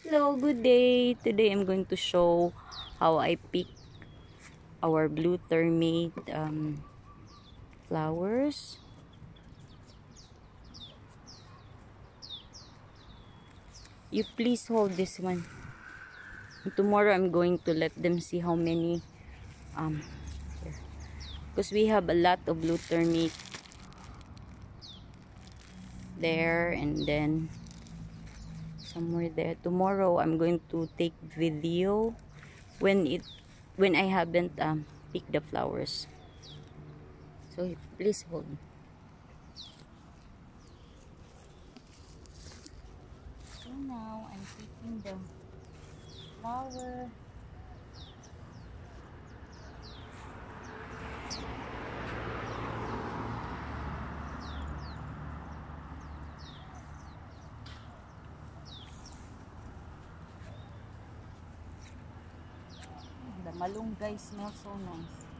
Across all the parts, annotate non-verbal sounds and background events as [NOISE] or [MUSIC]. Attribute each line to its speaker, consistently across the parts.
Speaker 1: Hello, good day. Today I'm going to show how I pick our blue ternate um, flowers. You please hold this one. Tomorrow I'm going to let them see how many um because we have a lot of blue ternate there and then somewhere there. Tomorrow i'm going to take video when it when i haven't um picked the flowers. So please hold. So now i'm picking the flower The malunggay smells so nice.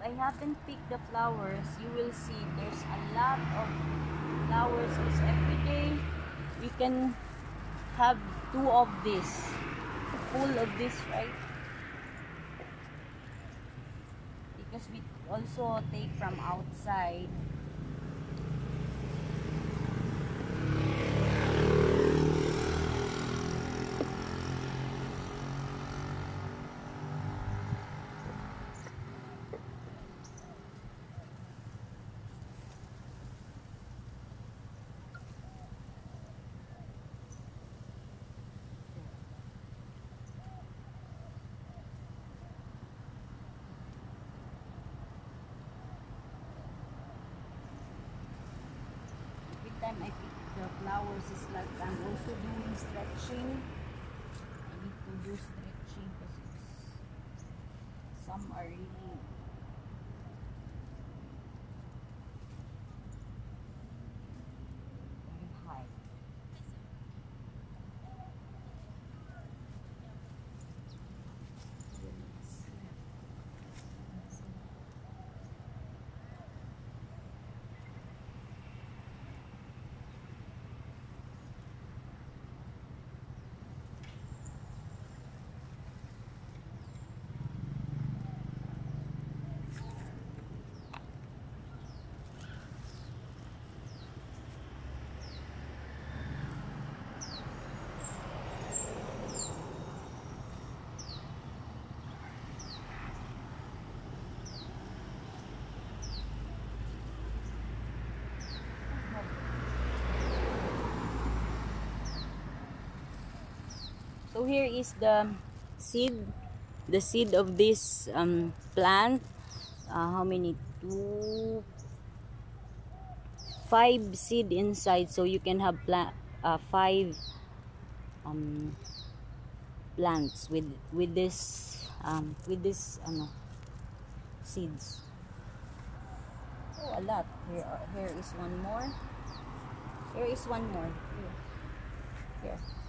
Speaker 1: if I haven't picked the flowers, you will see there's a lot of flowers because every day we can have two of this, full of this, right? Because we also take from outside. Every time I pick the flowers, it's like I'm also doing stretching. I need to do stretching because some are really So here is the seed, the seed of this um, plant. Uh, how many? Two, five seed inside. So you can have plant uh, five um, plants with with this um, with this ano seeds. Oh, a lot. Here, here is one more. Here is one more. Here. Here.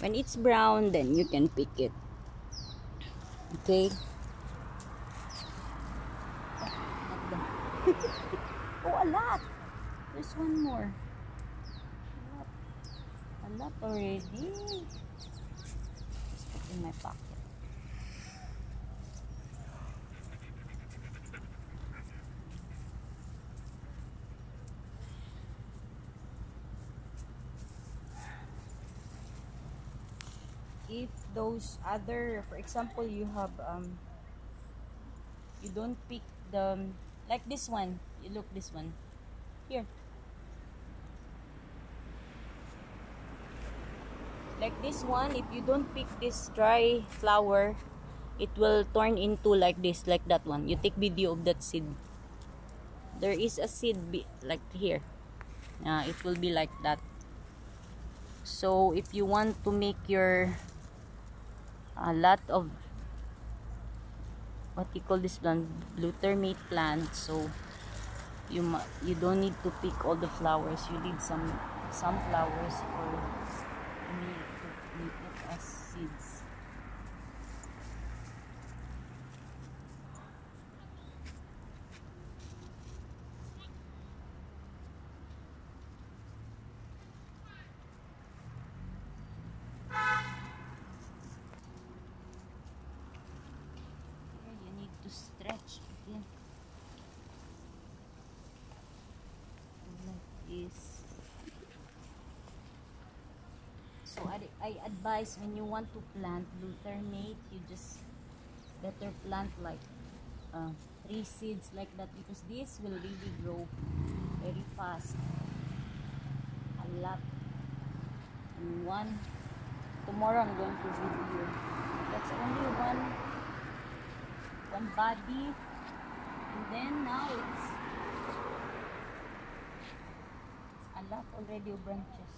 Speaker 1: When it's brown, then you can pick it. Okay. [LAUGHS] oh, a lot. There's one more. A lot, already. Just put in my pocket. if those other for example you have um you don't pick the like this one. You look this one. Here. Like this one if you don't pick this dry flower it will turn into like this like that one. You take video of that seed. There is a seed like here. Uh, it will be like that. So if you want to make your a lot of what you call this plant glutamate plant. So you you don't need to pick all the flowers. You need some some flowers for me to make it as seeds so I, I advise when you want to plant luternate you just better plant like uh, three seeds like that because this will really grow very fast. A lot. And one tomorrow I'm going to video that's only one one body. And then now it's it's a lot already branches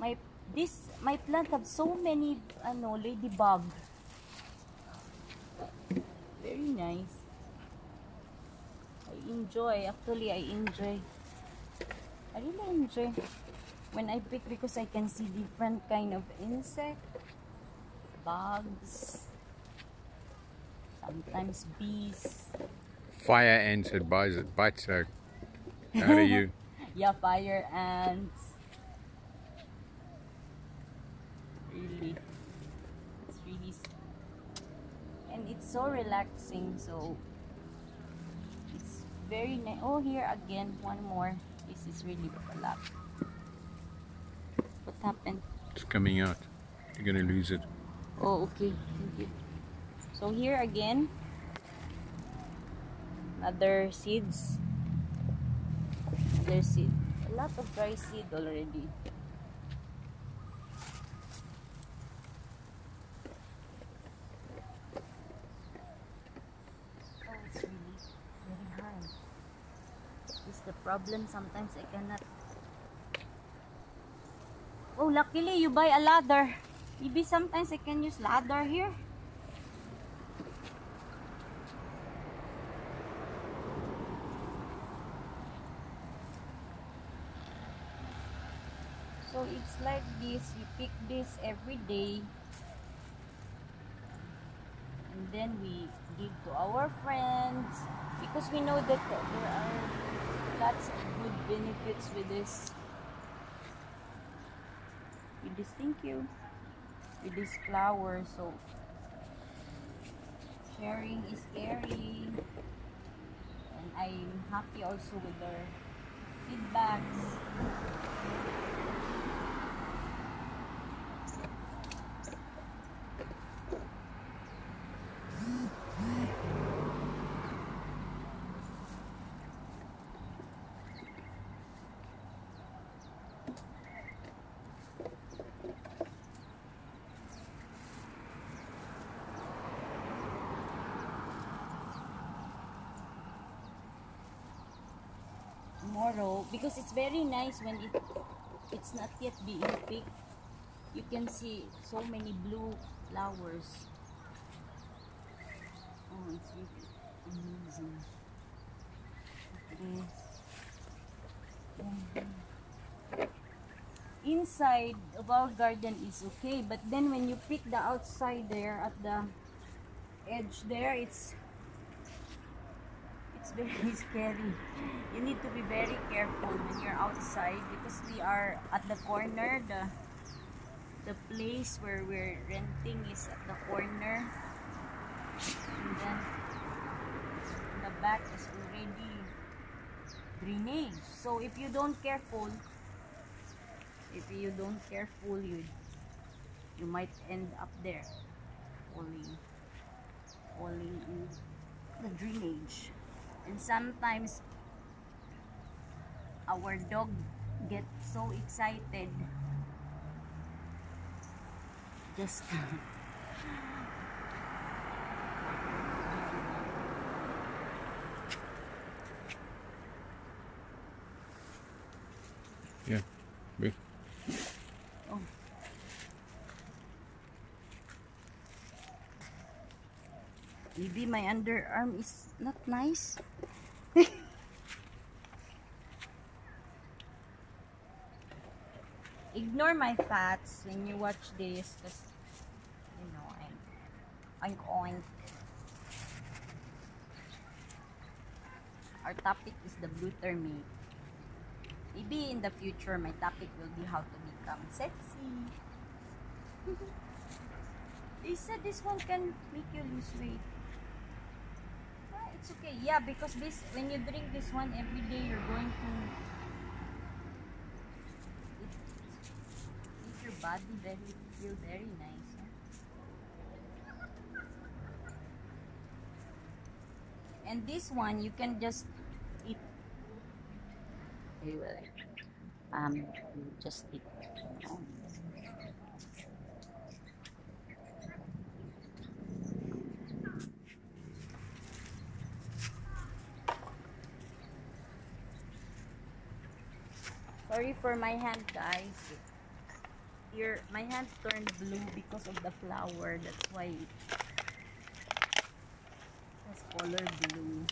Speaker 1: my this my plant have so many ano ladybug very nice I enjoy actually I enjoy I really enjoy when I pick because I can see different kind of insect, bugs, sometimes bees.
Speaker 2: Fire ants it bites bites her out of you. [LAUGHS]
Speaker 1: yeah, fire ants. Really, it's really, and it's so relaxing. So it's very nice. Oh, here again, one more. This is really a lot. What happened?
Speaker 2: It's coming out. You're gonna lose it.
Speaker 1: Oh, okay. So here again, other seeds. Other seed. A lot of dry seed already. Oh, it's really very hard. Is the problem sometimes I cannot Oh, luckily you buy a ladder. Maybe sometimes I can use ladder here. So it's like this. We pick this every day. And then we give to our friends. Because we know that there are lots of good benefits with this. With this thank you. With this flower so. Sharing is caring. And I'm happy also with their feedbacks tomorrow because it's very nice when it it's not yet being picked. You can see so many blue flowers. Oh it's really amazing. Okay. Mm-hmm. inside of our garden is okay but then when you pick the outside there at the edge there it's it's very [LAUGHS] scary. You need to be very careful when you're outside because we are at the corner. The the place where we're renting is at the corner. And then the back is already drainage. So if you don't careful, if you don't careful, you you might end up there falling falling in the drainage and sometimes our dog gets so excited. Just [LAUGHS]
Speaker 2: yeah
Speaker 1: good Maybe my underarm is not nice. [LAUGHS] Ignore my fats when you watch this because you know I'm I'm oink. Our topic is the blue glutamate. Maybe in the future my topic will be how to become sexy. [LAUGHS] they said this one can make you lose weight. Okay. Yeah, because this when you drink this one every day, you're going to make your body very feel very nice. And this one you can just eat. You will um just eat. Sorry for my hand, guys. Here, my hand turned blue because of the flower. That's why it has color blue.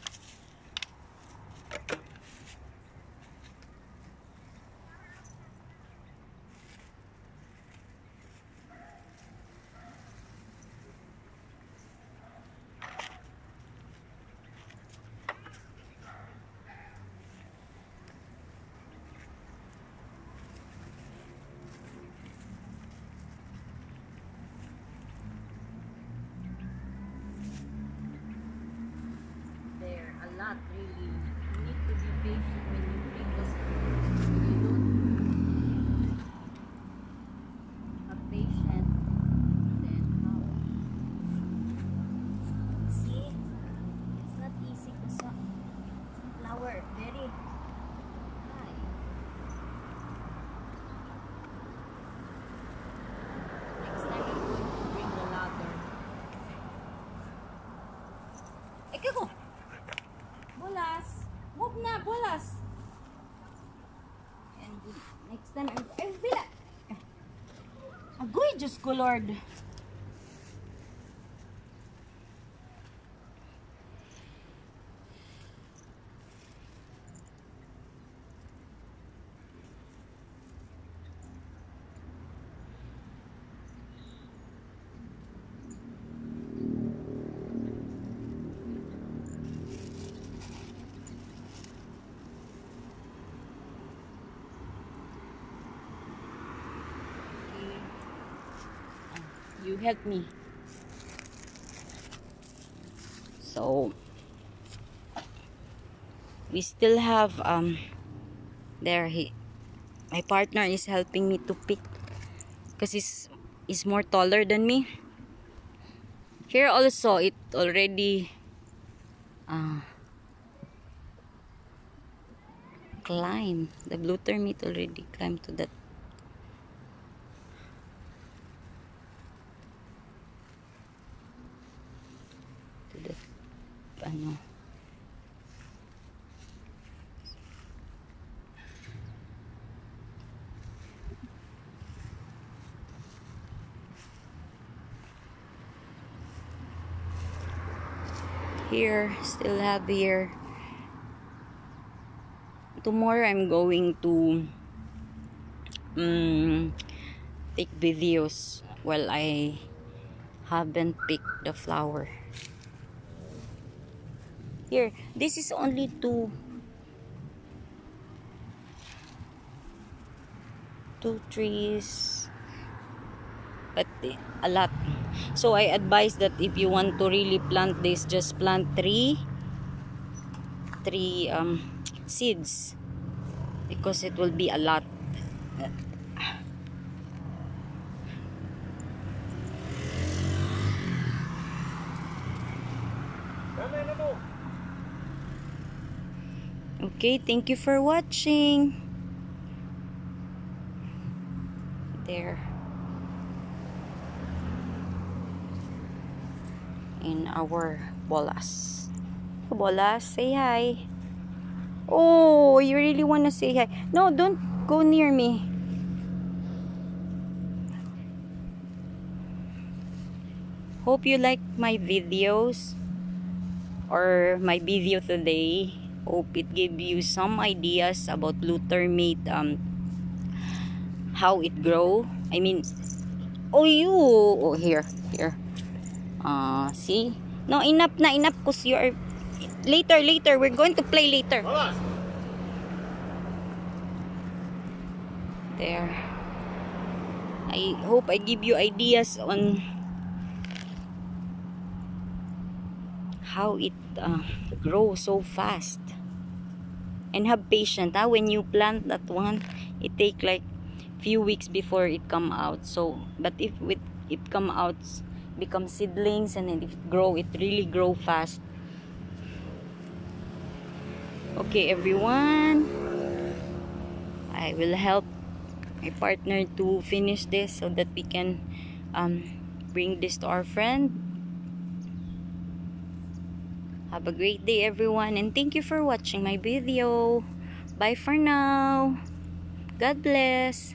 Speaker 1: Need ko, Lord! You help me. So we still have um there he my partner is helping me to pick because he's is more taller than me. Here also it already uh climb the blue ternate already climbed to that to the ano. Here still have here tomorrow I'm going to um, take videos while I haven't picked the flower here. This is only two. Two trees. But a lot. So I advise that if you want to really plant this just plant three three um seeds. Because it will be a lot Okay, thank you for watching. There. In our bolas. Bolas, say hi. Oh, you really want to say hi. No, don't go near me. Hope you like my videos or my video today. Hope it gave you some ideas about meat, um, how it grow. I mean, oh you, oh here, here. Uh, see? No, enough na, enough because you are, later, later, we're going to play later. There. I hope I give you ideas on how it uh, grows so fast and have patience huh? when you plant that one it take like few weeks before it come out. So but if with it come out become seedlings and then if it grow it really grow fast. Okay everyone. I will help my partner to finish this so that we can um, bring this to our friend have a great day everyone and thank you for watching my video. Bye for now. God bless.